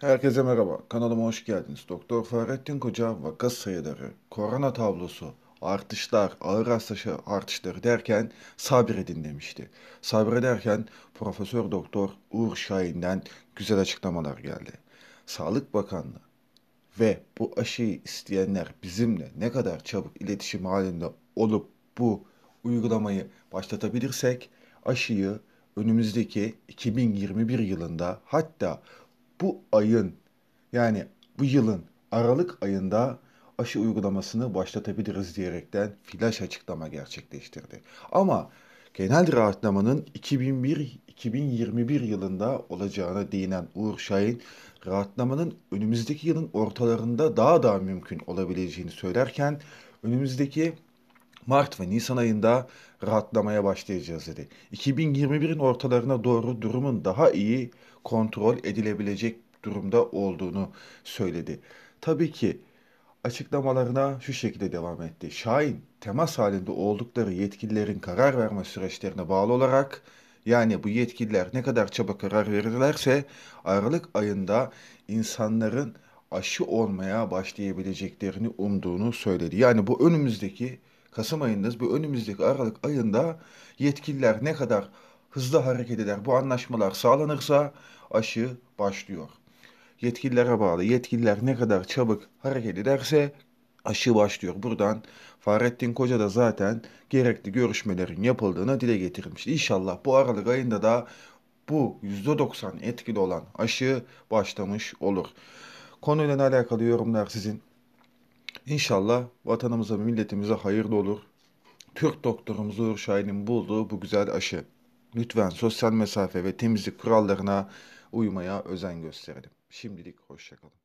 Herkese merhaba. Kanalıma hoş geldiniz. Doktor Fahrettin Koca vaka sayıları, korona tablosu, artışlar, ağır hastası artışları derken sabredin demişti. Sabrederken Profesör Doktor Uğur Şahin'den güzel açıklamalar geldi. Sağlık Bakanlığı ve bu aşıyı isteyenler bizimle ne kadar çabuk iletişim halinde olup bu uygulamayı başlatabilirsek aşıyı önümüzdeki 2021 yılında hatta bu ayın yani bu yılın Aralık ayında aşı uygulamasını başlatabiliriz diyerekten flash açıklama gerçekleştirdi. Ama genel rahatlamanın 2001-2021 yılında olacağına değinen Uğur Şahin, rahatlamanın önümüzdeki yılın ortalarında daha da mümkün olabileceğini söylerken önümüzdeki Mart ve Nisan ayında rahatlamaya başlayacağız dedi. 2021'in ortalarına doğru durumun daha iyi kontrol edilebilecek durumda olduğunu söyledi. Tabii ki açıklamalarına şu şekilde devam etti. Şahin temas halinde oldukları yetkililerin karar verme süreçlerine bağlı olarak yani bu yetkililer ne kadar çabuk karar verirlerse Aralık ayında insanların aşı olmaya başlayabileceklerini umduğunu söyledi. Yani bu önümüzdeki Kasım ayındayız. Bu önümüzdeki Aralık ayında yetkililer ne kadar hızlı hareket eder, bu anlaşmalar sağlanırsa aşı başlıyor. Yetkililere bağlı. Yetkililer ne kadar çabuk hareket ederse aşı başlıyor. Buradan Fahrettin Koca da zaten gerekli görüşmelerin yapıldığını dile getirmiş. İnşallah bu Aralık ayında da bu %90 etkili olan aşı başlamış olur. Konuyla alakalı yorumlar sizin. İnşallah vatanımıza milletimize hayırlı olur. Türk doktorumuz Uğur Şahin'in bulduğu bu güzel aşı. Lütfen sosyal mesafe ve temizlik kurallarına uymaya özen gösterelim. Şimdilik hoşçakalın.